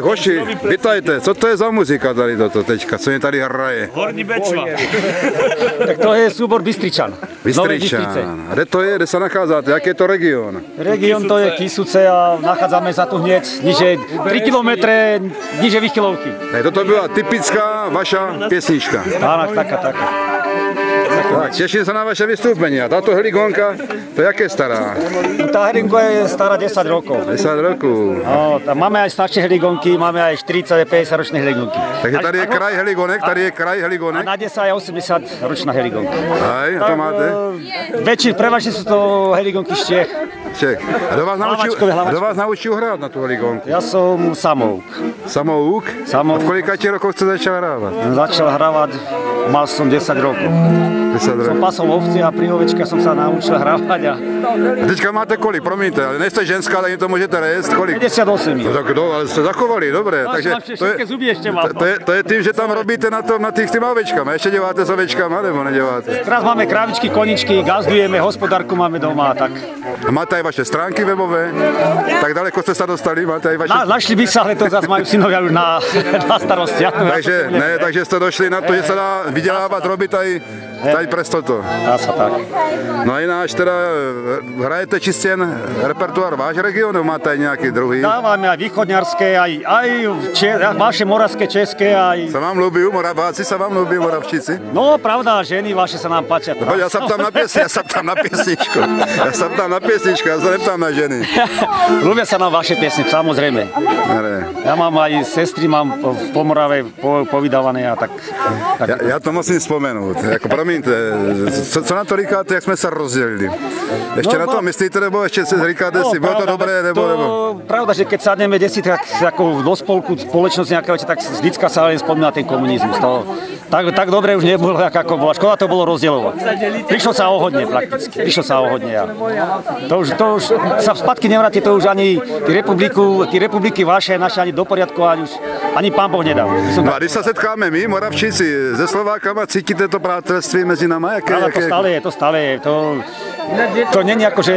Hoši, vítajte, co to je za muzika tady toto teďka, co mě tady hraje? Horní Bečva. Tak to je súbor Bystričan. Vystričan. Kde to je, kde sa nachádzate, aký je to region? Region to je Kisuce a nachádzame sa tu hneď niže 3 km niže Vychylovky. Hej, toto byla typická vaša piesnička. Áno, taká, taká. Tak, teším sa na vaše vystúpenie. A táto heligonka, to je aké stará? No, Tá herinka je stará 10 rokov. 10 rokov. No, máme aj staršie heligonky, máme aj 40-50 ročné heligonky. Takže tady je kraj heligonek, tady je kraj A heligonek. na 10 je 80 ročná heligonka. Hej, to máte? Väčší, prevažne sú to heligonky z Čech. Ček. A kto vás naučil, kto vás naučil hrať na tú heligonku? Ja som samouk. Samouk? Samouk. A v kolikátich rokoch ste začal hrávať? Začal hravať, mal som 10 rokov. 10 Som rokov. pasol ovci a pri ovečkách som sa naučil hravať a A teďka máte kolik, promiňte, ale nejste ženská, ale to môžete rejsť, kolik? 58 No je. tak no, ale ste zachovali, dobre. No, takže ešte mám. to, to, je, to je tým, že tam robíte na, tom, na tých s tými ovečkami. Ešte deváte s ovečkami, alebo nedeváte? Teraz máme krávičky, koničky, gazdujeme, hospodárku máme doma, tak A máte aj vaše stránky webové? Tak daleko ste sa dostali? Máte aj vaše... na, našli by sa, ale to zase majú synovia už na, na starosti. Ja Takže, ne, takže ste došli na to, že sa dá vydelávať, robiť aj, aj pre toto. Dá tak. No a ináč teda e, hrajete čiste jen repertoár váš region, nebo máte aj nejaký druhý? Dávame aj východňarské, aj, aj če, vaše moravské, české, aj... Sa vám ľúbi, Moraváci sa vám ľúbi, Moravčici? No, pravda, ženy vaše sa nám páčia. Poď, ja sa ptám na piesni, ja sa ptám na piesničku. Ja sa ptám na piesničku, ja sa neptám na ženy. Ľúbia sa nám vaše piesne, samozrejme. Ja mám aj sestry, mám po, Morave po, povydávané a tak. tak Ja, ja to musím spomenúť. Jako, promiňte, co, co na to říkáte, jak jsme se rozdělili? Ještě No, na to no. myslíte, nebo ještě si říkáte si, bylo to dobré, nebo, to, nebo? Pravda, že keď sadneme desi, tak ako do spolku spoločnosť nejakého, tak vždycka sa len spomína ten komunizmus. To, tak, tak dobre už nebolo, ako, bolo. Škoda to bolo rozdielovať. Prišlo sa o hodne prakticky. Prišlo sa o hodne. A to, už, to už sa spadky nevráti, to už ani tí, republiku, tí republiky vaše, naše ani do poriadku, ani, už, ani pán Boh som No a když se setkáme my, Moravčíci, se Slovákama, cítíte to přátelství mezi náma? Jaké, Ale to stále je, to stále je. To, to není ako, že,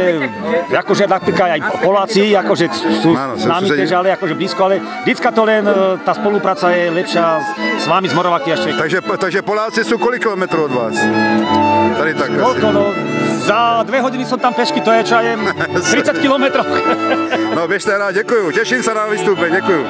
akože napríklad aj Poláci, akože sú Áno, s nami sú- sú- tiež, ale akože blízko, ale vždycka to len, e, tá spolupráca je lepšia s, s vami z Moraváky a Čech. Takže, takže Poláci jsou kolik kilometrů od vás? Tady tak asi. Koľko, no, za dve hodiny som tam pešky, to je čo aj 30 kilometrov. No běžte rád, děkuju. Těším se na vystoupení, děkuju.